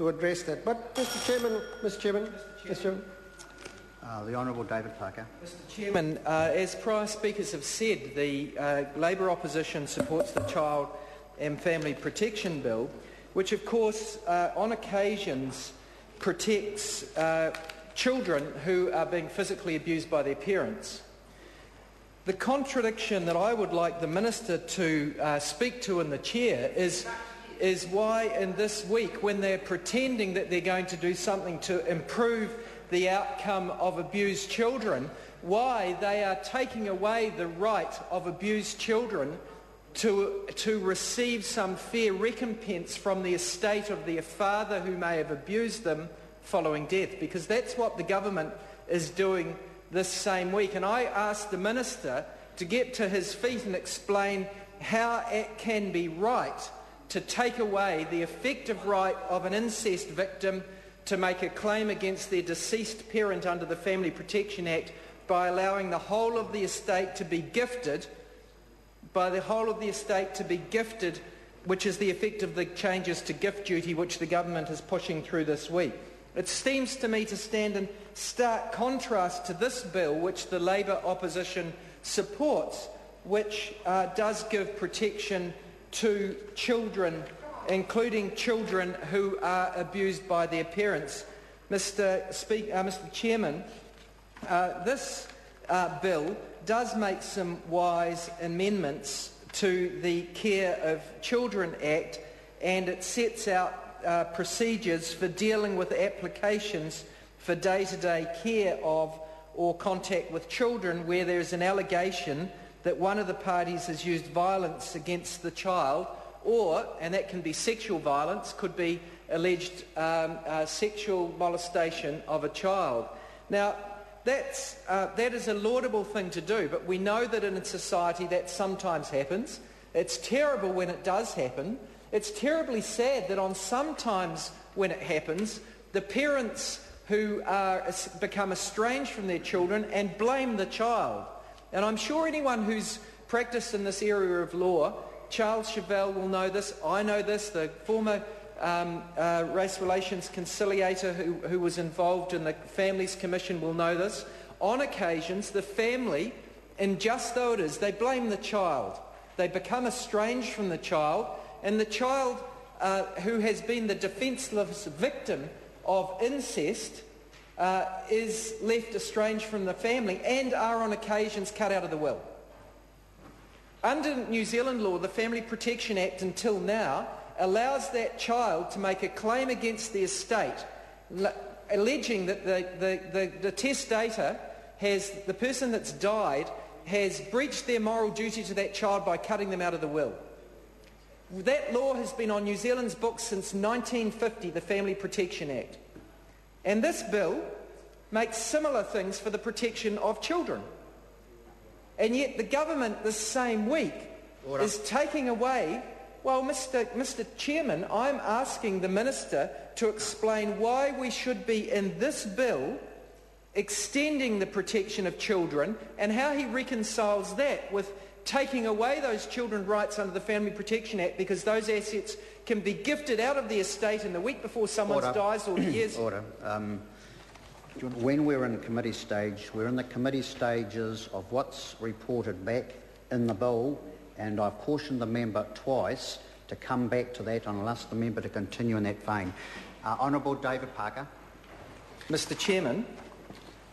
to address that. But, Mr Chairman, Mr Chairman, Mr Chairman. Uh, the Honourable David Parker. Mr Chairman, uh, as prior speakers have said, the uh, Labour opposition supports the Child and Family Protection Bill, which of course uh, on occasions protects uh, children who are being physically abused by their parents. The contradiction that I would like the Minister to uh, speak to in the chair is, is why in this week, when they're pretending that they're going to do something to improve the outcome of abused children, why they are taking away the right of abused children to, to receive some fair recompense from the estate of their father who may have abused them following death, because that's what the government is doing this same week. And I asked the Minister to get to his feet and explain how it can be right to take away the effective right of an incest victim to make a claim against their deceased parent under the Family Protection Act by allowing the whole of the estate to be gifted, by the whole of the estate to be gifted, which is the effect of the changes to gift duty which the government is pushing through this week. It seems to me to stand in stark contrast to this bill, which the Labour opposition supports, which uh, does give protection to children, including children who are abused by their parents. Mr. Speak, uh, Mr. Chairman, uh, this uh, bill does make some wise amendments to the Care of Children Act, and it sets out uh, procedures for dealing with applications for day-to-day care of or contact with children where there is an allegation that one of the parties has used violence against the child or, and that can be sexual violence, could be alleged um, uh, sexual molestation of a child. Now, that's, uh, that is a laudable thing to do, but we know that in a society that sometimes happens. It's terrible when it does happen, it's terribly sad that on sometimes when it happens, the parents who are, become estranged from their children and blame the child. And I'm sure anyone who's practiced in this area of law, Charles Chauvel will know this, I know this, the former um, uh, race relations conciliator who, who was involved in the Families Commission will know this. On occasions, the family, and just though it is, they blame the child. They become estranged from the child and the child uh, who has been the defenceless victim of incest uh, is left estranged from the family and are on occasions cut out of the will. Under New Zealand law, the Family Protection Act until now allows that child to make a claim against the estate, alleging that the, the, the, the testator has, the person that's died, has breached their moral duty to that child by cutting them out of the will. That law has been on New Zealand's books since 1950, the Family Protection Act. And this bill makes similar things for the protection of children. And yet the government this same week Order. is taking away, well, Mr, Mr Chairman, I'm asking the Minister to explain why we should be in this bill extending the protection of children and how he reconciles that with taking away those children's rights under the Family Protection Act because those assets can be gifted out of the estate in the week before someone dies or years. Order. Um, when we're in committee stage, we're in the committee stages of what's reported back in the bill, and I've cautioned the member twice to come back to that and I'll ask the member to continue in that vein. Uh, Honourable David Parker. Mr Chairman,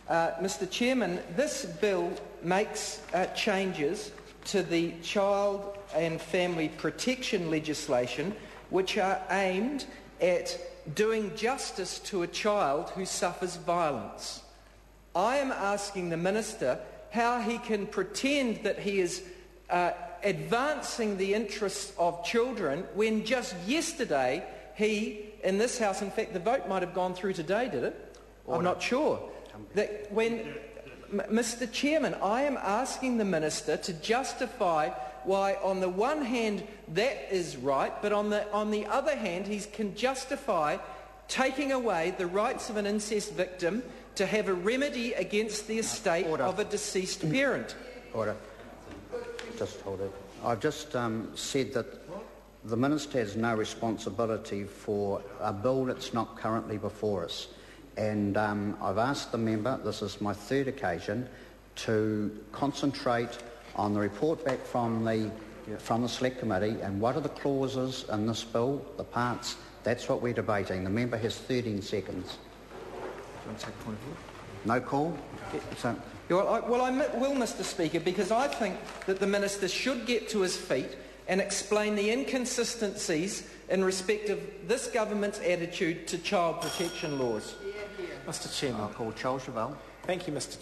uh, Mr Chairman, this bill makes uh, changes to the child and family protection legislation, which are aimed at doing justice to a child who suffers violence. I am asking the Minister how he can pretend that he is uh, advancing the interests of children when just yesterday he, in this House, in fact the vote might have gone through today, did it? Order. I'm not sure. That when Mr Chairman, I am asking the Minister to justify why on the one hand that is right, but on the, on the other hand he can justify taking away the rights of an incest victim to have a remedy against the estate Order. of a deceased parent. Order. Just hold it. I've just um, said that the Minister has no responsibility for a bill that's not currently before us. And um, I've asked the member, this is my third occasion, to concentrate on the report back from the, from the Select Committee and what are the clauses in this bill, the parts, that's what we're debating. The member has 13 seconds. Do you want to take a point of order? No call? So, Well, I, well, I will, Mr Speaker, because I think that the Minister should get to his feet and explain the inconsistencies in respect of this government's attitude to child protection laws. Mr Chairman. Uh, I'll call Charles Chauvel. Thank you, Mr